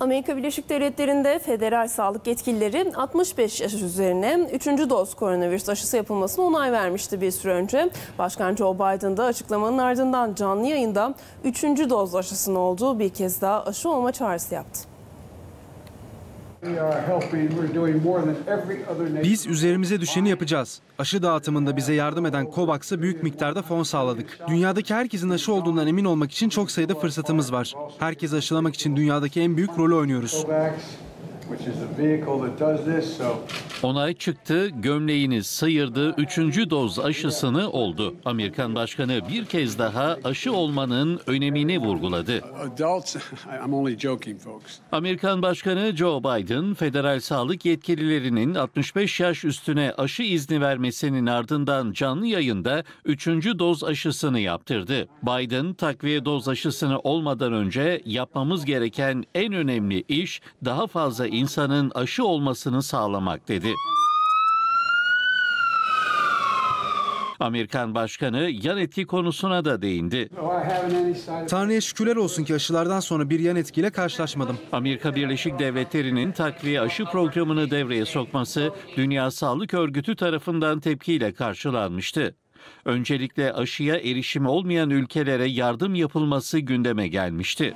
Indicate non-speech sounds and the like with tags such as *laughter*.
Amerika Birleşik Devletleri'nde federal sağlık yetkilileri 65 yaş üzerine 3. doz koronavirüs aşısı yapılmasına onay vermişti bir süre önce. Başkan Joe Biden da açıklamanın ardından canlı yayında 3. doz aşısının olduğu bir kez daha aşı olma çağrısı yaptı. Biz üzerimize düşeni yapacağız. Aşı dağıtımında bize yardım eden COVAX'a büyük miktarda fon sağladık. Dünyadaki herkesin aşı olduğundan emin olmak için çok sayıda fırsatımız var. Herkes aşılamak için dünyadaki en büyük rolü oynuyoruz. Onay çıktı, gömleğini sıyırdı, üçüncü doz aşısını oldu. Amerikan Başkanı bir kez daha aşı olmanın önemini vurguladı. *laughs* Amerikan Başkanı Joe Biden, federal sağlık yetkililerinin 65 yaş üstüne aşı izni vermesinin ardından canlı yayında 3. doz aşısını yaptırdı. Biden, takviye doz aşısını olmadan önce yapmamız gereken en önemli iş daha fazla insanın aşı olmasını sağlamak dedi. Amerikan Başkanı yan etki konusuna da değindi. Tanrı'ya şükürler olsun ki aşılardan sonra bir yan etkiyle karşılaşmadım. Amerika Birleşik Devletleri'nin takviye aşı programını devreye sokması Dünya Sağlık Örgütü tarafından tepkiyle karşılanmıştı. Öncelikle aşıya erişimi olmayan ülkelere yardım yapılması gündeme gelmişti.